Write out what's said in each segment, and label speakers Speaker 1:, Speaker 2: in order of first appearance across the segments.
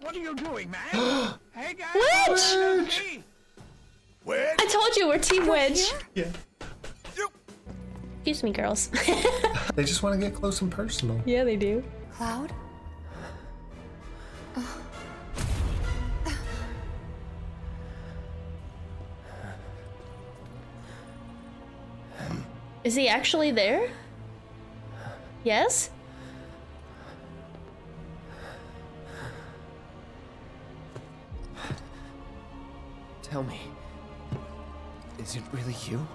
Speaker 1: What are you doing, man? hey guys,
Speaker 2: Wedge!
Speaker 1: Wedge!
Speaker 3: I told you we're Team Wedge.
Speaker 2: Yeah.
Speaker 3: Excuse me, girls.
Speaker 2: They just want to get close and personal.
Speaker 3: yeah, they do.
Speaker 4: Cloud?
Speaker 3: Is he actually there? Yes?
Speaker 5: Tell me, is it really you?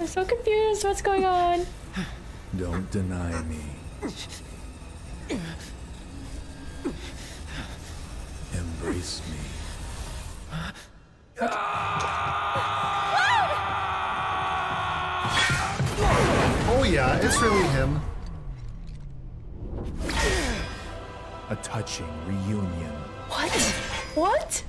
Speaker 3: I'm so confused. What's going on?
Speaker 2: Don't deny me. A touching reunion.
Speaker 3: What? What?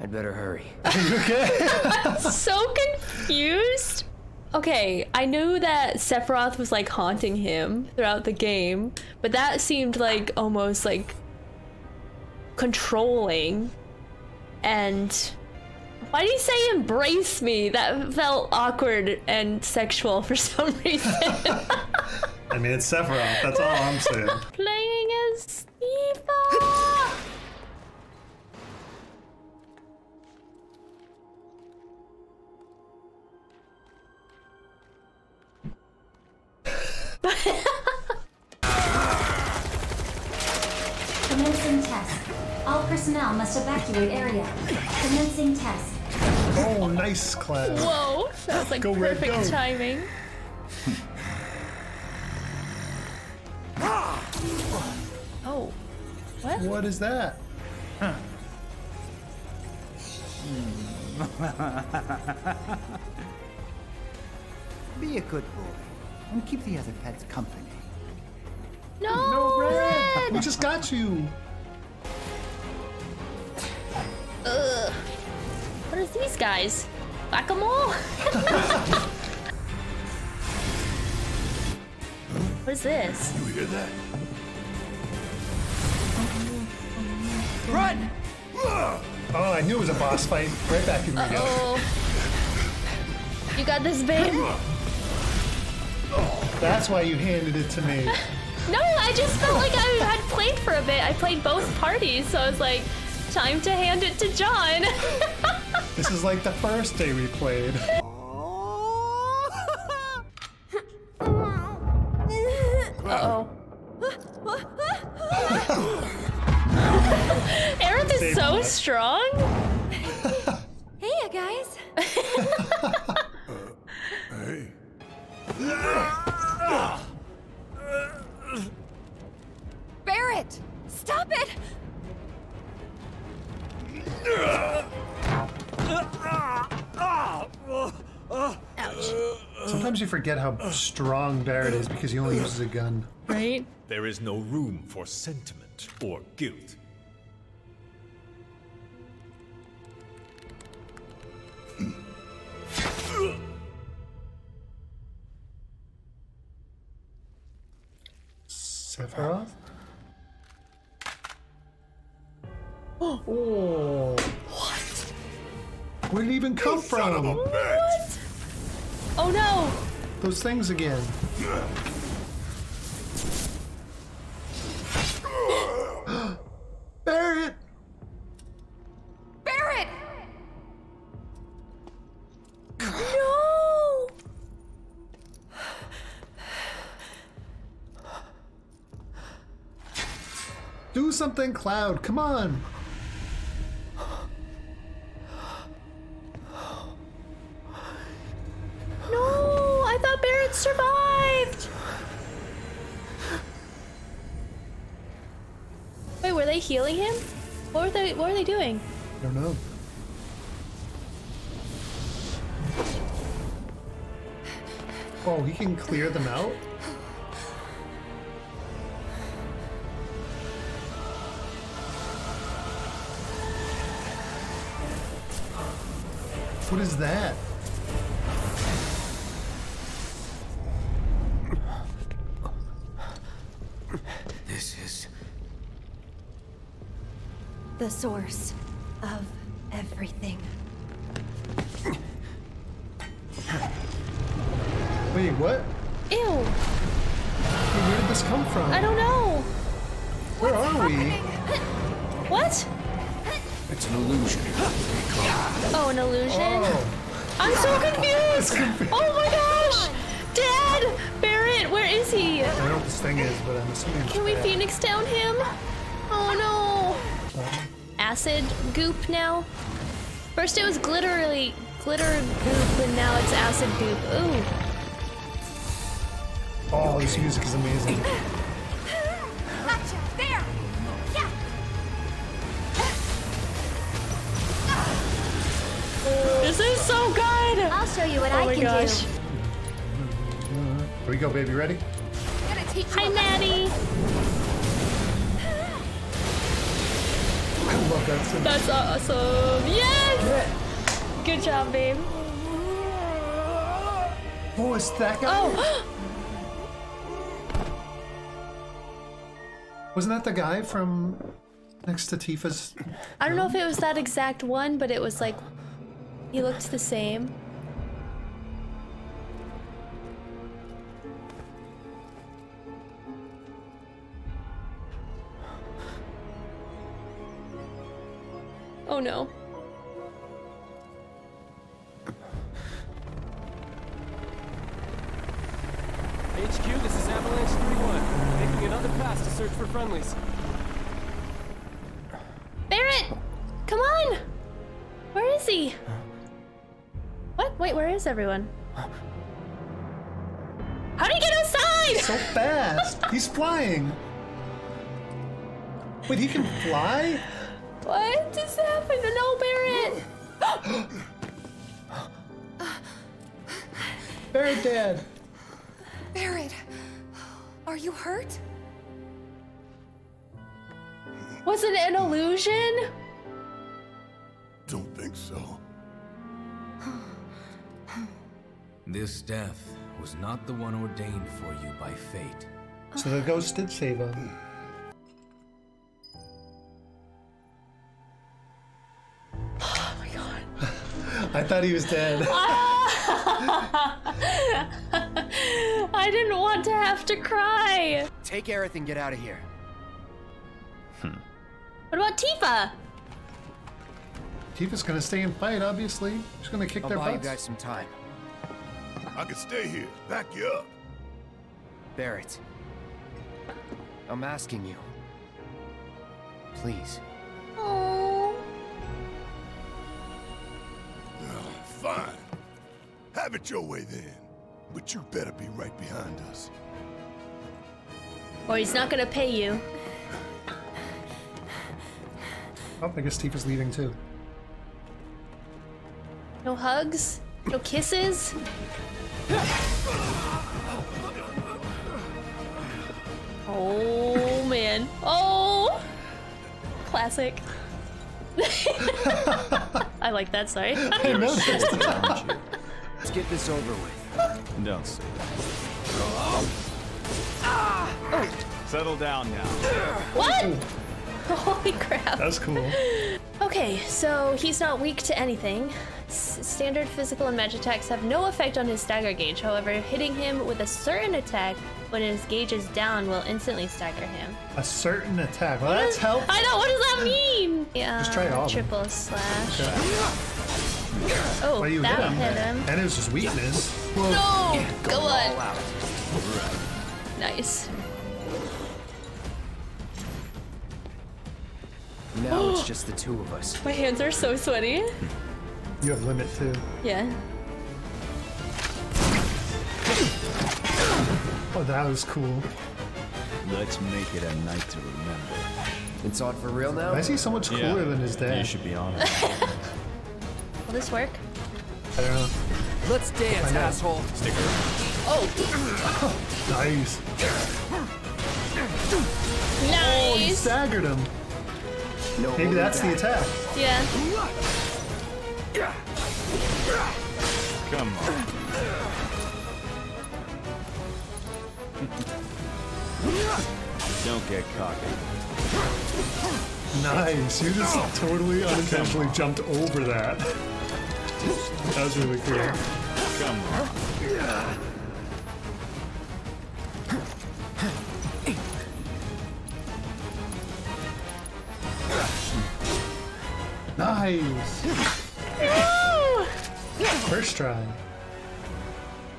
Speaker 5: I'd better hurry. Okay.
Speaker 3: I'm So confused. Okay, I knew that Sephiroth was like haunting him throughout the game, but that seemed like almost like controlling. And why do you say embrace me? That felt awkward and sexual for some reason.
Speaker 2: I mean, it's Sephiroth. That's all I'm saying.
Speaker 3: Playing as Eva.
Speaker 6: Commencing test. All personnel must evacuate area. Commencing test.
Speaker 2: Oh, nice class.
Speaker 3: Whoa, that was like
Speaker 2: Go,
Speaker 3: perfect
Speaker 2: go.
Speaker 3: timing. oh, what?
Speaker 2: What is that? Hmm.
Speaker 7: Be a good boy and keep the other pets company.
Speaker 3: No, No Red.
Speaker 2: We just got you.
Speaker 3: These guys? Whack-a-mole? what is this?
Speaker 1: You hear that?
Speaker 5: Run!
Speaker 2: Oh, I knew it was a boss fight. Right back in we go.
Speaker 3: Oh. You got this, babe?
Speaker 2: That's why you handed it to me.
Speaker 3: No, I just felt like I had played for a bit. I played both parties, so I was like, time to hand it to John.
Speaker 2: This is like the first day we played. How strong Barret is because he only uses a gun.
Speaker 3: Right?
Speaker 8: There is no room for sentiment or guilt.
Speaker 2: Sephiroth? Oh. What? Where did it even come
Speaker 1: Son of a
Speaker 2: from?
Speaker 1: bitch!
Speaker 3: Oh no!
Speaker 2: Those things again. Barret!
Speaker 4: Barret!
Speaker 3: No!
Speaker 2: Do something, Cloud. Come on.
Speaker 3: healing him? What were they what were they doing?
Speaker 2: I don't know. Oh, he can clear them out? What is that?
Speaker 4: The source of everything.
Speaker 2: Wait, what?
Speaker 3: Ew.
Speaker 2: Where did this come from?
Speaker 3: I don't know.
Speaker 2: Where are we?
Speaker 3: What?
Speaker 5: It's an illusion.
Speaker 3: Oh, an illusion?
Speaker 2: Oh,
Speaker 3: I'm so confused. Oh my gosh. Dad! Barret, where is he?
Speaker 2: I don't know what this thing is, but I'm assuming
Speaker 3: Can we Acid goop now? First it was glittery glitter goop and now it's acid goop. Ooh.
Speaker 2: Oh, this music is amazing.
Speaker 4: Gotcha! There! Yeah!
Speaker 3: This is so good!
Speaker 6: I'll show you what
Speaker 3: Oh
Speaker 6: I
Speaker 3: my
Speaker 6: can
Speaker 3: gosh.
Speaker 6: do.
Speaker 2: Here we go, baby. Ready?
Speaker 4: I'm gonna teach you
Speaker 3: Hi
Speaker 4: a.
Speaker 3: Maddie!
Speaker 2: I love that scene.
Speaker 3: That's awesome! Yes! Good job, babe.
Speaker 2: Who is that guy?
Speaker 3: Oh!
Speaker 2: Wasn't that the guy from next to Tifa's?
Speaker 3: I don't know if it was that exact one, but it was like he looked the same. Oh no.
Speaker 9: HQ, this is Avalanche 3-1. Making another pass to search for friendlies.
Speaker 3: Barret! Come on! Where is he? What? Wait, where is everyone? How did he get outside?
Speaker 2: So fast! He's flying! Wait, he can fly?
Speaker 3: What just happened? No, Barret!
Speaker 2: Barret dead.
Speaker 4: Barret, are you hurt?
Speaker 3: Was it an illusion?
Speaker 1: Don't think so.
Speaker 5: This death was not the one ordained for you by fate.
Speaker 2: So the ghost did save him. I thought he was dead.
Speaker 3: I didn't want to have to cry.
Speaker 5: Take Aerith and get out of here. Hmm.
Speaker 3: What about Tifa?
Speaker 2: Tifa's gonna stay and fight, obviously. She's gonna kick
Speaker 5: I'll
Speaker 2: their
Speaker 5: buy you guys some time.
Speaker 1: I can stay here, back you up.
Speaker 5: Barret. I'm asking you. Please.
Speaker 3: Oh.
Speaker 1: Fine. Have it your way then. But you better be right behind us.
Speaker 3: Or he's not gonna pay you.
Speaker 2: Oh, I guess Tifa's leaving too.
Speaker 3: No hugs? No kisses? Oh man. Oh! Classic. I like that, sorry.
Speaker 2: I noticed.
Speaker 5: Let's get this over with.
Speaker 9: Don't say that. Settle down now.
Speaker 3: what? Holy crap.
Speaker 2: That's cool.
Speaker 3: Okay, so he's not weak to anything. S- standard physical and magic attacks have no effect on his stagger gauge. However, hitting him with a certain attack when his gauge is down will instantly stagger him.
Speaker 2: A certain attack. Well, that's helpful.
Speaker 3: I know, what does that mean? Yeah,
Speaker 2: Just try all of them.
Speaker 3: triple slash. Oh,
Speaker 2: Well, you
Speaker 3: that
Speaker 2: hit him.
Speaker 3: hit him.
Speaker 2: And it was his weakness.
Speaker 3: No! Go
Speaker 5: All
Speaker 3: on.
Speaker 5: out.
Speaker 3: Nice.
Speaker 5: Now it's just the two of us.
Speaker 3: My hands are so sweaty.
Speaker 2: You have limit too.
Speaker 3: Yeah.
Speaker 2: Oh, that was cool.
Speaker 9: Let's make it a night to remember.
Speaker 5: It's on for real now?
Speaker 2: Why is he so much cooler than his dad?
Speaker 9: You should be honest.
Speaker 3: Will this work?
Speaker 2: I don't know.
Speaker 5: Let's dance,
Speaker 2: know.
Speaker 5: asshole.
Speaker 9: Stick around.
Speaker 3: Oh,
Speaker 2: Nice. Oh, he staggered him.
Speaker 7: No
Speaker 2: Maybe
Speaker 7: holding
Speaker 2: that's the attack.
Speaker 3: Yeah.
Speaker 8: Come on. Don't get cocky.
Speaker 2: Nice. You just totally unintentionally jumped over that. That was really cool.
Speaker 8: Come on.
Speaker 2: Nice. First try.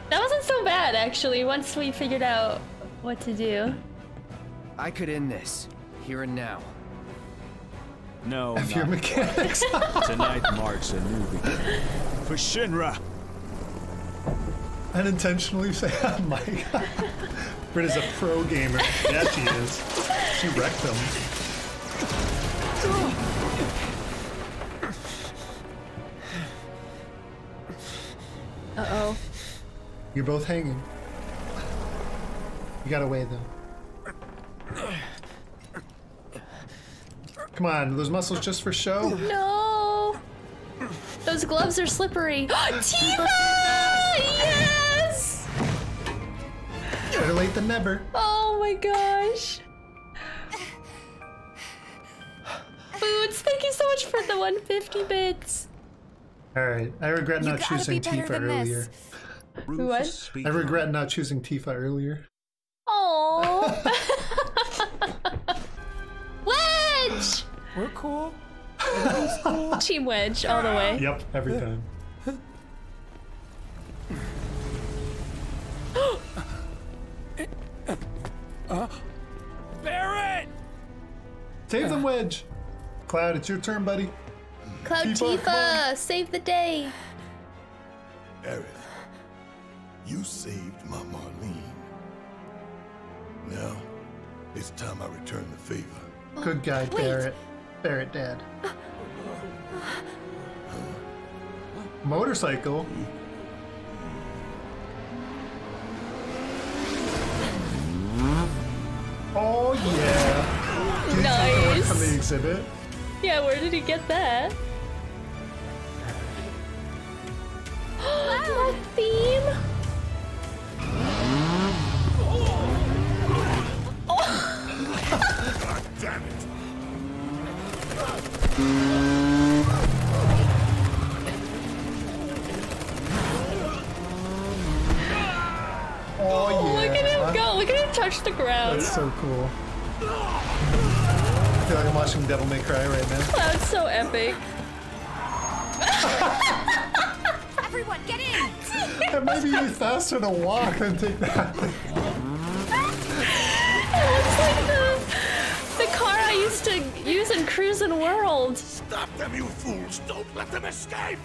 Speaker 3: That wasn't so bad, actually, once we figured out what to do.
Speaker 10: I could end this, here and now.
Speaker 8: No,
Speaker 2: F your mechanics.
Speaker 8: tonight marks a new beginning. For Shinra.
Speaker 2: unintentionally say, oh my god. Brit is a pro gamer. Yeah, she is. She wrecked him.
Speaker 3: Uh oh.
Speaker 2: You're both hanging. You got away though. Come on, those muscles just for show?
Speaker 3: No! Those gloves are slippery. Tifa! Yes!
Speaker 2: Better late than never.
Speaker 3: Oh my gosh. Boots, thank you so much for the 150 bits.
Speaker 2: Alright, I regret
Speaker 4: You
Speaker 2: not choosing
Speaker 4: be
Speaker 2: Tifa
Speaker 4: than
Speaker 2: earlier.
Speaker 4: this.
Speaker 3: What?
Speaker 2: I regret not choosing Tifa earlier.
Speaker 3: Oh. Wedge!
Speaker 9: We're cool.
Speaker 3: Team Wedge all the way.
Speaker 2: Yep, every time.
Speaker 9: Barret!
Speaker 2: Save the wedge! Cloud, it's your turn, buddy.
Speaker 3: Cloud
Speaker 2: Tifa, come
Speaker 3: Tifa, save the day.
Speaker 1: Aerith, you saved my Marlene. Now, it's time I return the favor.
Speaker 2: Good guy,
Speaker 4: wait.
Speaker 2: Barret. Barret Dad. Motorcycle? Oh yeah! Did you the from the exhibit?
Speaker 3: Yeah, where did he get that? Theme?
Speaker 1: God damn it!
Speaker 2: Oh yeah!
Speaker 3: Look at him go. Look at him touch the ground.
Speaker 2: That's so cool. I feel like I'm watching Devil May Cry right now.
Speaker 3: That's so epic.
Speaker 4: Everyone, get in!
Speaker 2: It might be faster to walk than take that.
Speaker 3: It looks like the, the car I used to use in Cruis'n World.
Speaker 1: Stop them, you fools! Don't let them escape!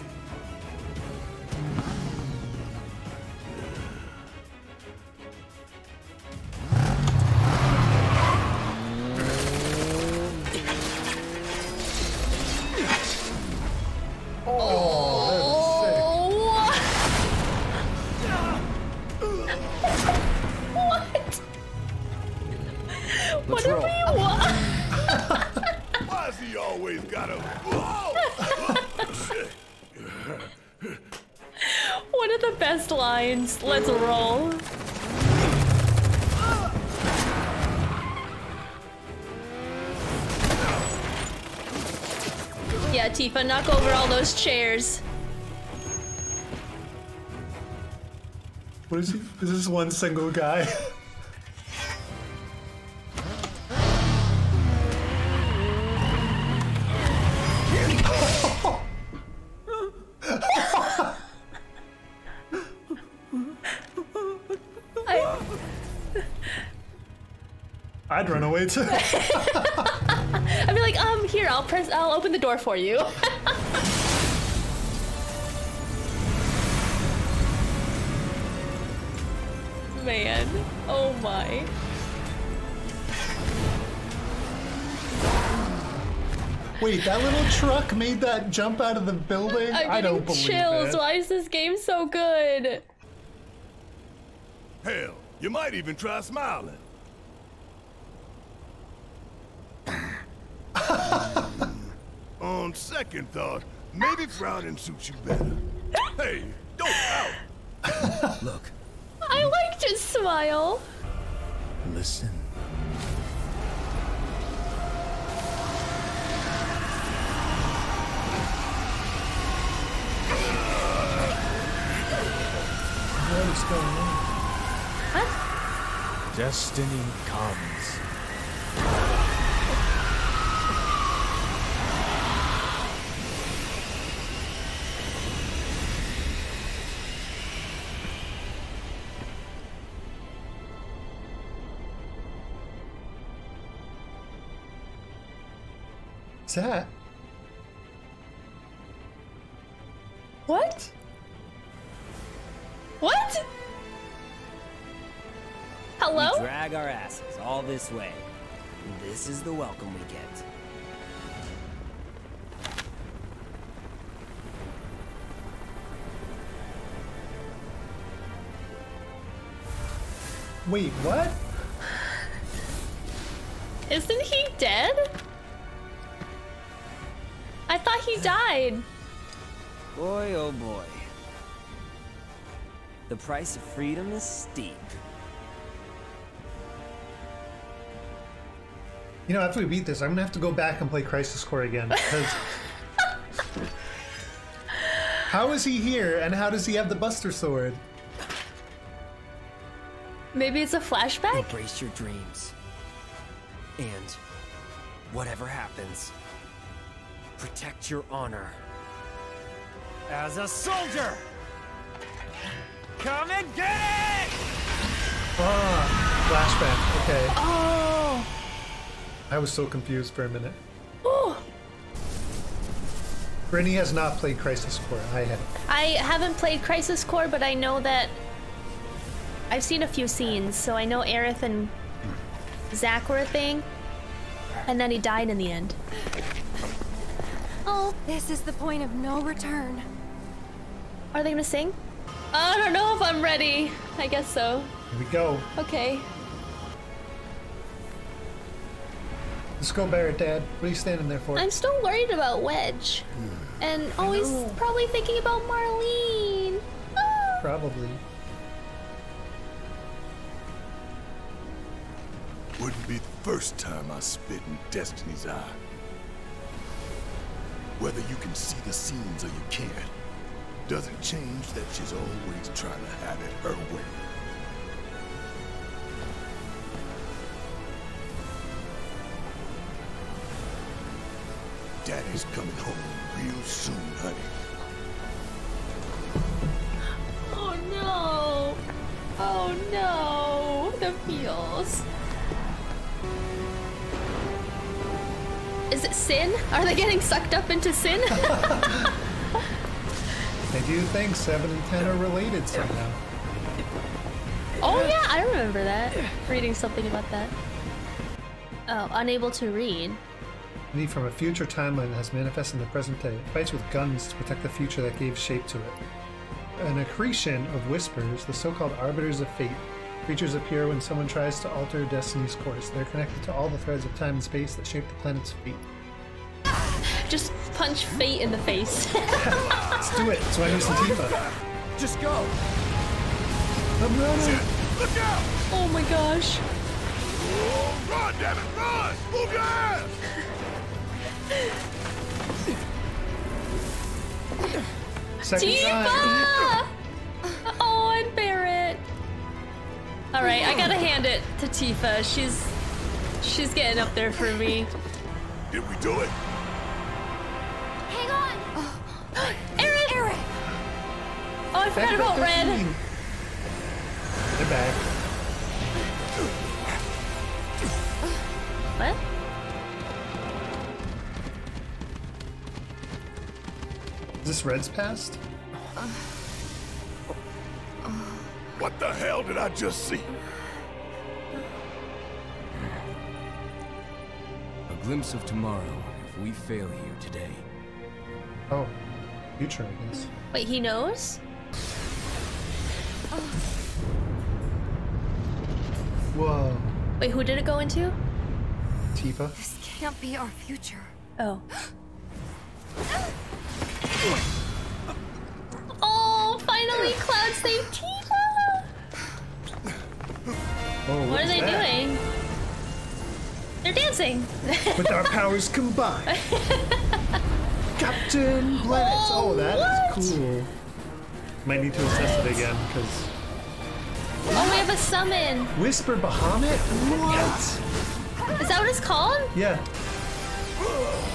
Speaker 3: Knock over all those chairs.
Speaker 2: What is he? Is this one single guy? I'd run away too.
Speaker 3: I'd be like, um, here, I'll press, I'll open the door for you. Man, oh my.
Speaker 2: Wait, that little truck made that jump out of the building?
Speaker 3: I'm
Speaker 2: I don't
Speaker 3: getting
Speaker 2: believe
Speaker 3: chills.
Speaker 2: it.
Speaker 3: Why is this game so good?
Speaker 1: Hell, you might even try smiling. On second thought, maybe frowning suits you better. Hey, don't out!
Speaker 5: Look,
Speaker 3: I liked his smile.
Speaker 1: Listen.
Speaker 2: What is going on?
Speaker 3: What?
Speaker 9: Destiny comes.
Speaker 2: What's that?
Speaker 3: What? What? Hello?
Speaker 11: We drag our asses all this way. This is the welcome we get.
Speaker 2: Wait, what?
Speaker 3: Isn't he dead? I thought he died.
Speaker 11: Boy, oh boy. The price of freedom is steep.
Speaker 2: You know, after we beat this, I'm gonna have to go back and play Crisis Core again because. how is he here, and how does he have the Buster Sword?
Speaker 3: Maybe it's a flashback?
Speaker 11: Embrace your dreams. And whatever happens, protect your honor. As a soldier! Come and get it!
Speaker 2: Ah, flashback. Okay,
Speaker 3: Oh.
Speaker 2: I was so confused for a minute.
Speaker 3: Oh.
Speaker 2: Brittany has not played Crisis Core. I have.
Speaker 3: I haven't played Crisis Core, but I know that I've seen a few scenes, so I know Aerith and Zack were a thing, and then he died in the end.
Speaker 4: Oh, this is the point of no return.
Speaker 3: Are they gonna sing? I don't know if I'm ready. I guess so.
Speaker 2: Here we go.
Speaker 3: Okay.
Speaker 2: Let's go, Barret, Dad. What are you standing there for?
Speaker 3: I'm still worried about Wedge. And always probably thinking about Marlene. Ah.
Speaker 2: Probably.
Speaker 1: Wouldn't be the first time I spit in Destiny's eye. Whether you can see the seams or you can't, doesn't change that she's always trying to have it her way. Daddy's coming home real soon, honey.
Speaker 3: Oh no. Oh no. The feels. Is it sin? Are they getting sucked up into sin?
Speaker 2: They do think 7 and 10 are related somehow.
Speaker 3: oh yeah, I remember that. Reading something about that. Oh, unable to read.
Speaker 2: Need from a future timeline that has manifested in the present day. It fights with guns to protect the future that gave shape to it. An accretion of whispers, the so-called arbiters of fate. Creatures appear when someone tries to alter destiny's course. They're connected to all the threads of time and space that shape the planet's fate.
Speaker 3: Just punch fate in the face.
Speaker 2: Let's do it. That's why I use Tifa.
Speaker 11: Just go!
Speaker 2: I'm running.
Speaker 1: Look out!
Speaker 3: oh my gosh.
Speaker 1: Oh, run, damn it, run! Move your ass!
Speaker 2: Second.
Speaker 3: Tifa! Oh, All right, I gotta hand it to Tifa. She's she's getting up there for me.
Speaker 1: Did we do it?
Speaker 4: Hang on!
Speaker 3: Aaron!
Speaker 4: Aaron!
Speaker 3: Oh, I forgot about Red.
Speaker 2: They're back.
Speaker 3: What?
Speaker 2: Is this Red's past?
Speaker 1: Uh, What the hell did I just see?
Speaker 5: a glimpse of tomorrow if we fail here today.
Speaker 2: Oh, future, I guess.
Speaker 3: Wait, he knows? Oh.
Speaker 2: Whoa.
Speaker 3: Wait, who did it go into?
Speaker 2: Tifa.
Speaker 4: This can't be our future.
Speaker 3: Oh. Oh, finally Cloud saved Tifa!
Speaker 2: Oh,
Speaker 3: What are they doing? They're dancing.
Speaker 2: With our powers combined. Captain Planet. Oh, oh that is cool. Might need to assess it again because
Speaker 3: Oh, we have a summon.
Speaker 2: Whisper Bahamut. What?
Speaker 3: Is that what it's called?
Speaker 2: Yeah.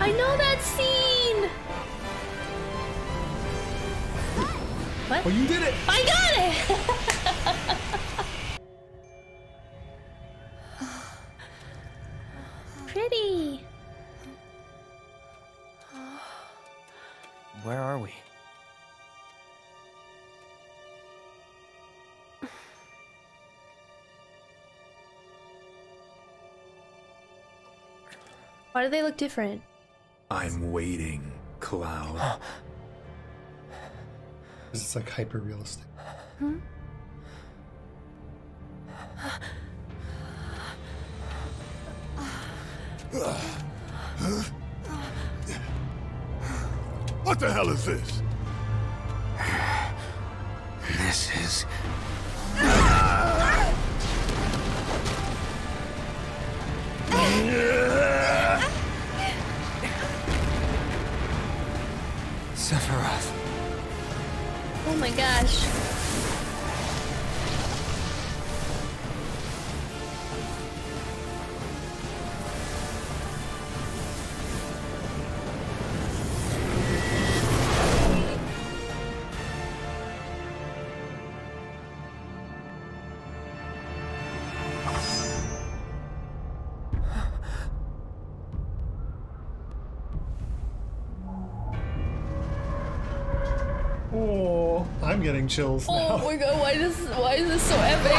Speaker 3: I know that What?
Speaker 2: Oh, you did it.
Speaker 3: I got it. Pretty.
Speaker 10: Where are we?
Speaker 3: Why do they look different?
Speaker 5: I'm waiting, Cloud.
Speaker 2: It's like hyper realistic.
Speaker 3: Hmm?
Speaker 1: What the hell is this?
Speaker 5: This is. Sephiroth.
Speaker 3: Oh my gosh.
Speaker 2: Oh, I'm getting chills oh now.
Speaker 3: Oh my god, why does why is this so epic?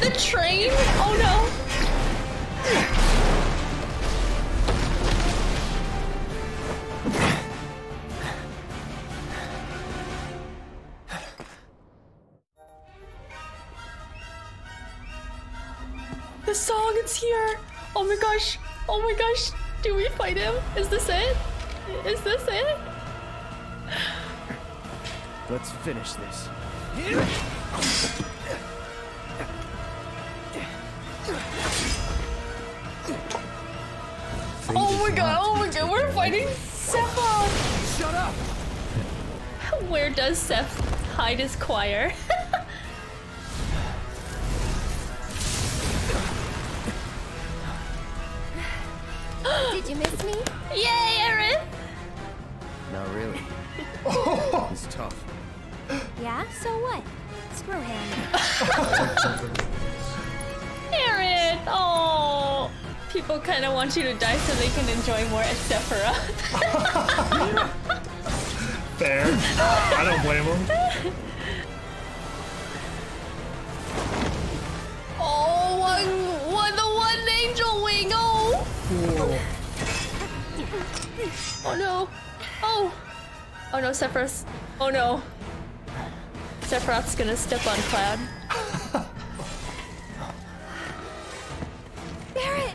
Speaker 3: The train? Oh no. The song, it's here. Oh my gosh. Oh my gosh. Do we fight him? Is this it? Is this it?
Speaker 10: Let's finish this.
Speaker 3: Oh my god, oh my god, we're fighting Sephiroth!
Speaker 10: Shut up!
Speaker 3: Where does Seph hide his choir? Yay, Aaron!
Speaker 10: Not really. oh. It's tough.
Speaker 4: Yeah, so what? Screw him.
Speaker 3: Aaron! Oh! People kind of want you to die so they can enjoy more at Sephiroth.
Speaker 2: Fair. I don't blame him.
Speaker 3: Oh, one, one, the one angel wing! Oh! Oh no! Oh! Oh no, Sephiroth! Oh no! Sephiroth's gonna step on Cloud.
Speaker 4: Barret!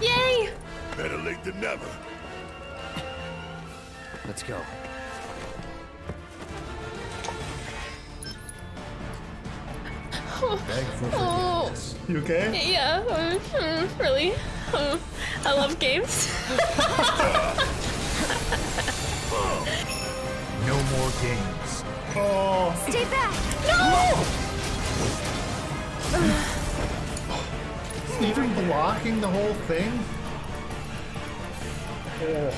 Speaker 3: Yay!
Speaker 1: Better late than never.
Speaker 10: Let's go.
Speaker 3: Oh,
Speaker 2: You okay?
Speaker 3: yeah, uh, mm, really. Uh, I love games.
Speaker 8: No more games.
Speaker 2: Oh,
Speaker 4: Stay back!
Speaker 3: No!
Speaker 2: even blocking the whole thing? Oh.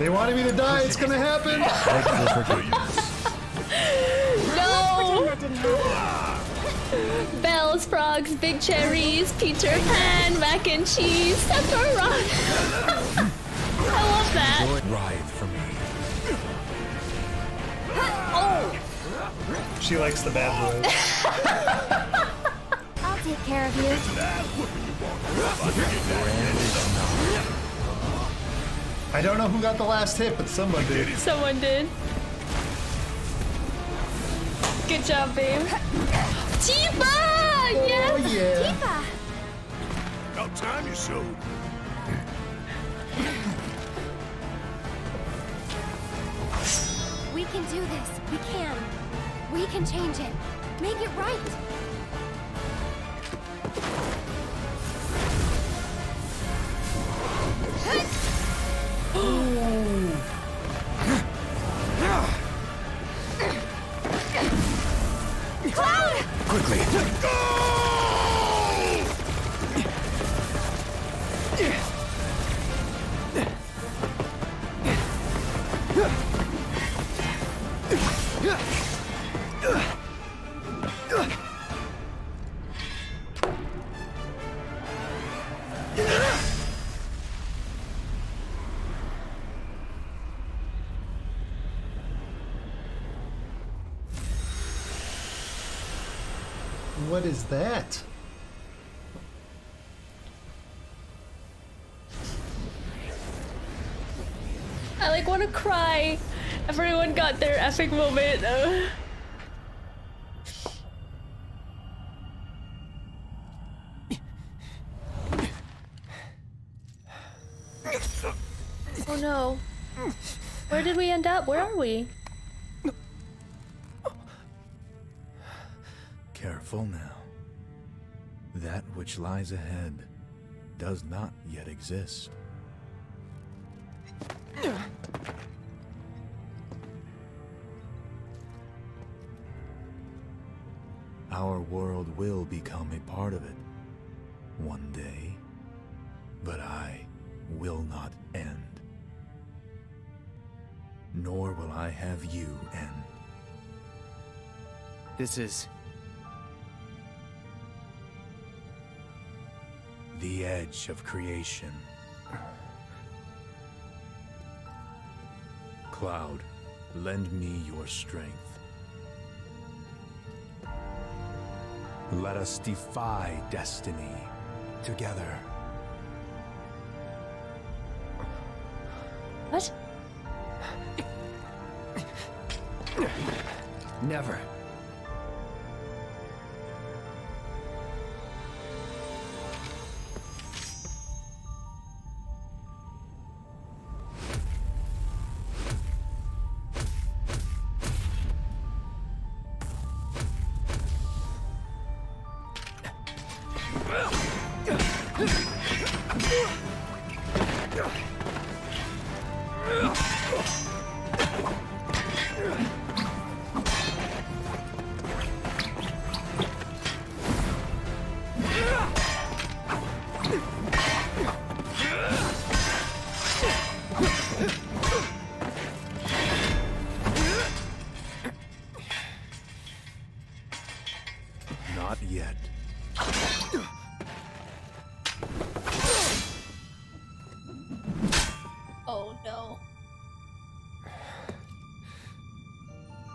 Speaker 2: They wanted me to die. It's gonna happen.
Speaker 3: No!
Speaker 4: That didn't happen.
Speaker 3: Bells, frogs, big cherries, Peter Pan, mac and cheese, Sephiroth. I love that.
Speaker 5: Writhe for me.
Speaker 3: Oh!
Speaker 2: She likes the bad boys.
Speaker 4: I'll take care of you.
Speaker 2: I don't know who got the last hit, but someone did.
Speaker 3: Someone did. Good job, babe. Tifa! Yes!
Speaker 2: Oh, yeah.
Speaker 4: Tifa!
Speaker 1: About time you showed.
Speaker 4: We can do this. We can. We can change it. Make it right. Cloud!
Speaker 2: What is that?
Speaker 3: I like want to cry. Everyone got their epic moment. Oh no. Where did we end up? Where are we?
Speaker 5: Careful now. That which lies ahead does not yet exist. Our world will become a part of it one day, but I will not end. Nor will I have you end.
Speaker 10: This is
Speaker 5: The edge of creation. Cloud, lend me your strength. Let us defy destiny together.
Speaker 3: What?
Speaker 10: never.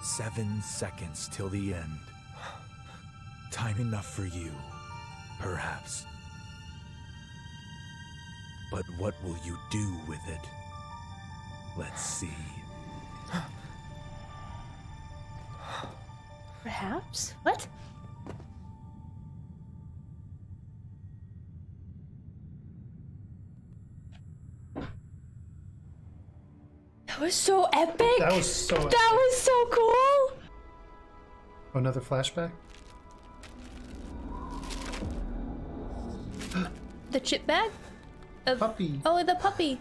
Speaker 5: Seven seconds till the end. Time enough for you, perhaps. But what will you do with it? Let's see.
Speaker 3: Perhaps? What? Was so epic!
Speaker 2: That was so epic.
Speaker 3: That was so cool!
Speaker 2: Oh, another flashback?
Speaker 3: The chip bag? Of,
Speaker 2: Puppy.
Speaker 3: Oh, the puppy.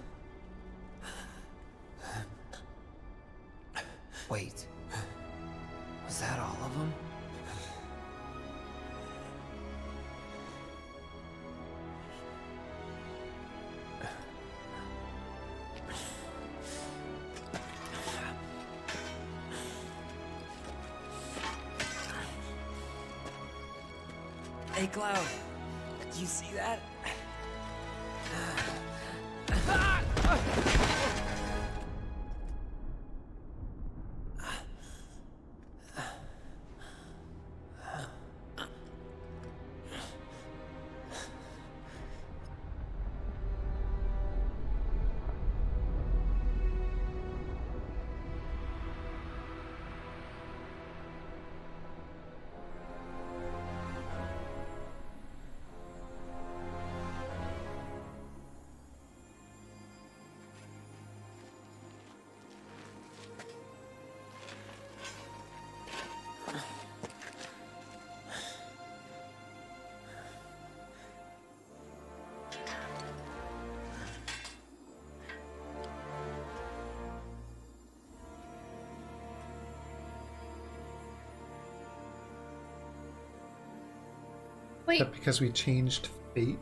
Speaker 11: Wait. That
Speaker 2: because we changed fate?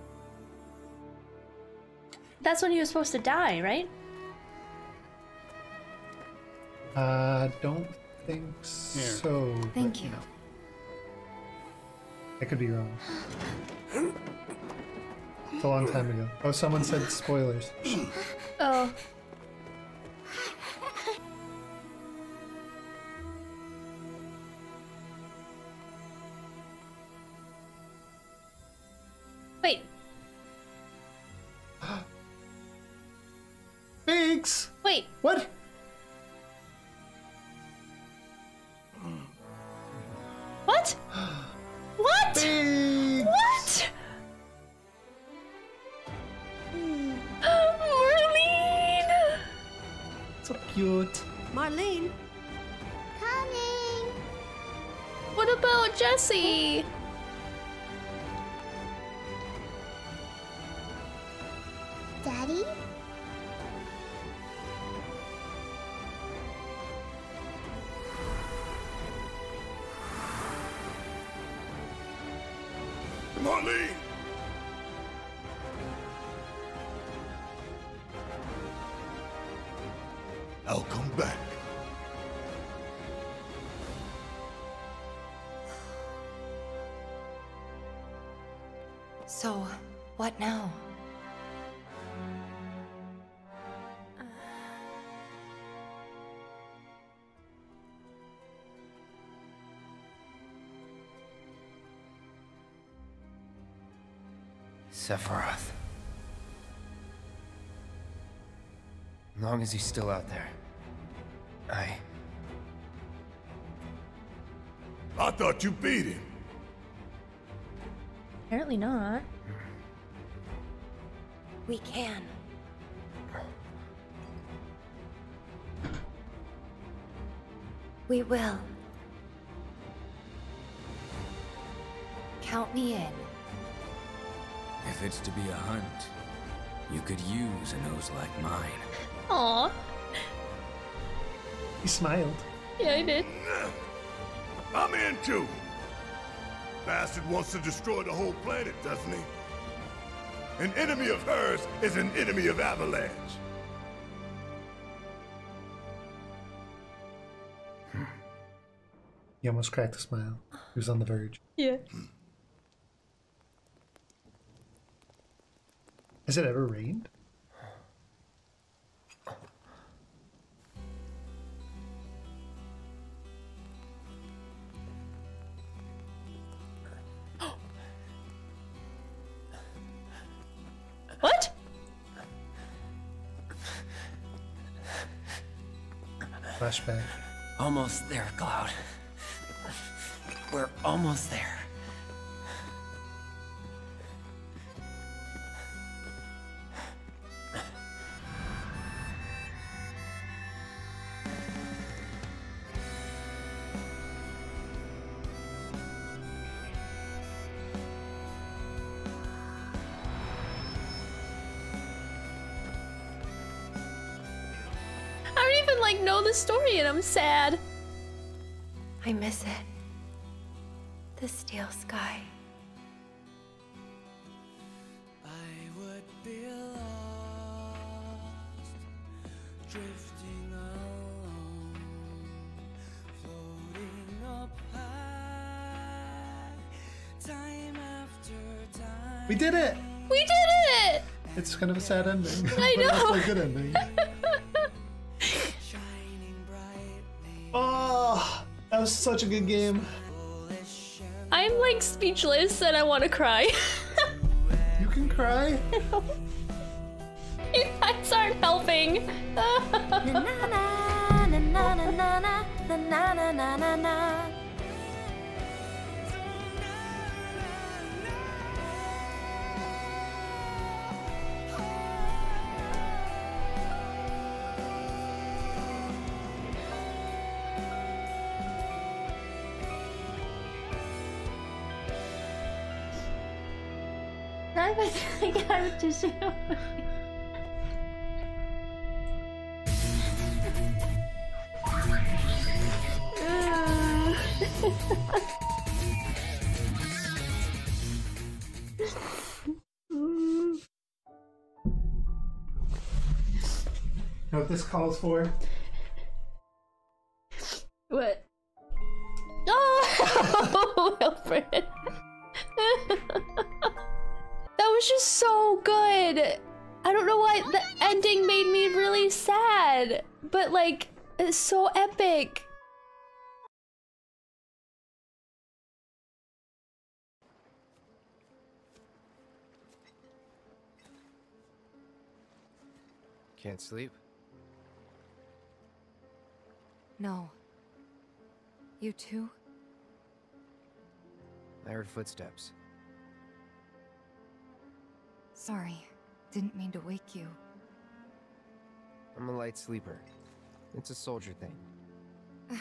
Speaker 3: That's when he was supposed to die, right?
Speaker 2: Uh, don't think so. but,
Speaker 4: Thank you.
Speaker 2: know. I could be wrong. It's a long time ago. Oh, someone said spoilers.
Speaker 3: Oh.
Speaker 2: Thanks!
Speaker 3: wait.
Speaker 2: What?
Speaker 3: What? What? What? Marlene!
Speaker 2: So cute.
Speaker 12: Marlene.
Speaker 4: Coming.
Speaker 3: What about
Speaker 12: Jessie?
Speaker 10: Sephiroth. As long as he's still out there. I...
Speaker 1: I thought you beat him.
Speaker 3: Apparently not.
Speaker 12: We can. We will. Count me in.
Speaker 11: If it's to be a hunt, you could use a nose like mine.
Speaker 3: Aw.
Speaker 2: He smiled.
Speaker 3: Yeah, he did.
Speaker 1: I'm in too. Bastard wants to destroy the whole planet, doesn't he? An enemy of hers is an enemy of Avalanche.
Speaker 2: He almost cracked a smile. He was on the verge.
Speaker 3: Yeah.
Speaker 2: Has it ever rained?
Speaker 3: What?
Speaker 2: Flashback.
Speaker 11: Almost there, Cloud. We're almost there.
Speaker 3: Story I'm sad.
Speaker 12: I miss it. The steel sky.
Speaker 2: We did it!
Speaker 3: We did it!
Speaker 2: It's kind of a sad ending.
Speaker 3: I know.
Speaker 2: It's a good ending. Such a good game.
Speaker 3: I'm like speechless and I want to cry.
Speaker 2: You can cry.
Speaker 3: you guys aren't helping.
Speaker 6: I was like, I would just.
Speaker 2: you know what this calls for?
Speaker 10: Can't sleep?
Speaker 12: No. You too?
Speaker 10: I heard footsteps.
Speaker 12: Sorry. Didn't mean to wake you.
Speaker 10: I'm a light sleeper. It's a soldier thing.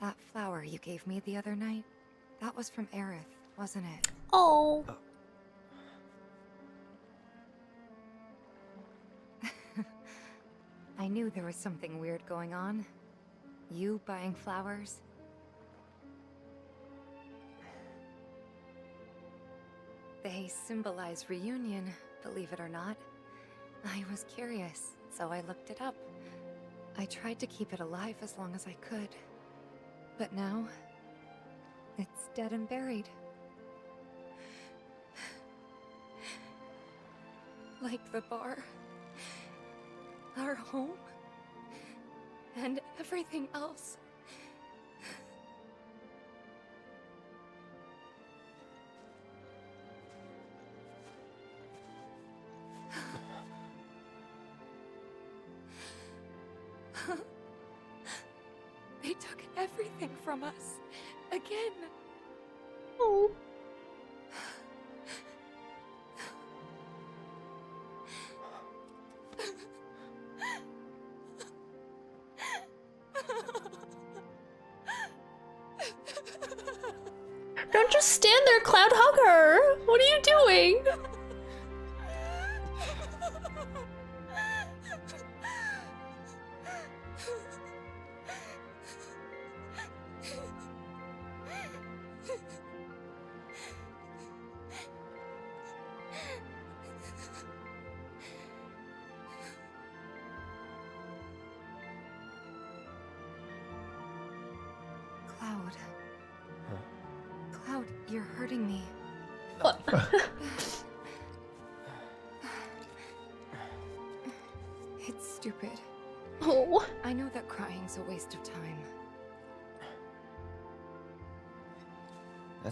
Speaker 12: That flower you gave me the other night, that was from Aerith, wasn't it?
Speaker 3: Oh.
Speaker 12: I knew there was something weird going on. You buying flowers? They symbolize reunion, believe it or not. I was curious, so I looked it up. I tried to keep it alive as long as I could. But now, it's dead and buried. Like the bar, our home, and everything else. they took everything from us. Again.
Speaker 3: Don't just stand there, Cloud Hugger. What are you doing?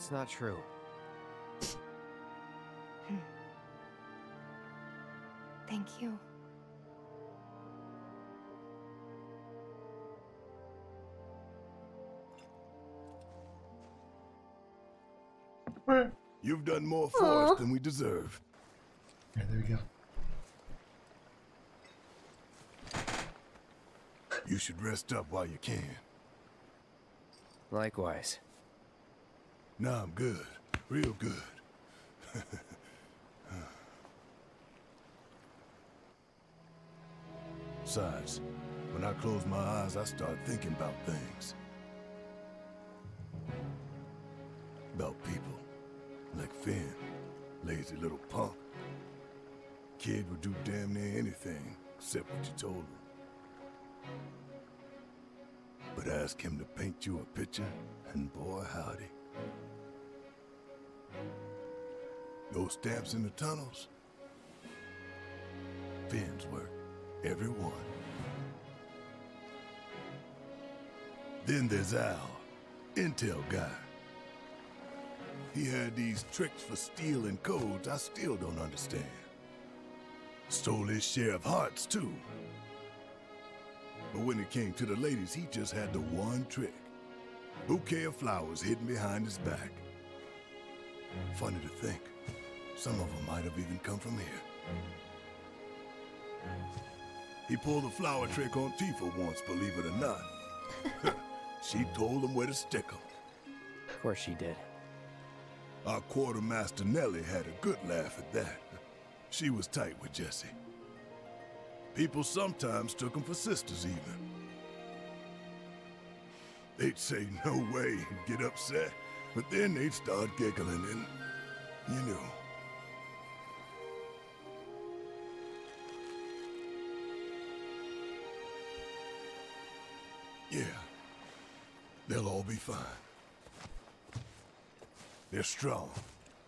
Speaker 10: That's not true.
Speaker 12: Thank you.
Speaker 1: You've done more for us than we deserve.
Speaker 2: Yeah, there we go.
Speaker 1: You should rest up while you can.
Speaker 10: Likewise.
Speaker 1: No, I'm good. Real good. Besides, when I close my eyes, I start thinking about things. About people. Like Finn. Lazy little punk. Kid would do damn near anything, except what you told him. But ask him to paint you a picture, and boy howdy. Those stamps in the tunnels? Finn's work. Every one. Then there's Al, intel guy. He had these tricks for stealing codes I still don't understand. Stole his share of hearts, too. But when it came to the ladies, he just had the one trick. Bouquet of flowers hidden behind his back. Funny to think, some of them might have even come from here. He pulled the flower trick on Tifa once, believe it or not. she told him where to stick 'em.
Speaker 10: Of course she did.
Speaker 1: Our quartermaster Nellie had a good laugh at that. She was tight with Jessie. People sometimes took them for sisters, even. They'd say no way and get upset, but then they'd start giggling and, you know. Yeah, they'll all be fine. They're strong.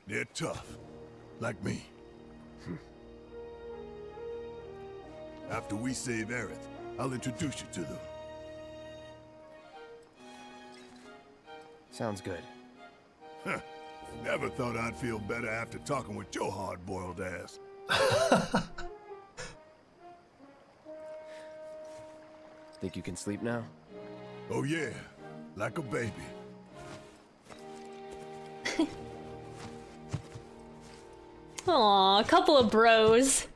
Speaker 1: They're tough. Like me. After we save Aerith, I'll introduce you to them.
Speaker 10: Sounds good.
Speaker 1: Huh. Never thought I'd feel better after talking with your hard-boiled ass.
Speaker 10: Think you can sleep now?
Speaker 1: Oh yeah, like a baby.
Speaker 3: Aw, a couple of bros.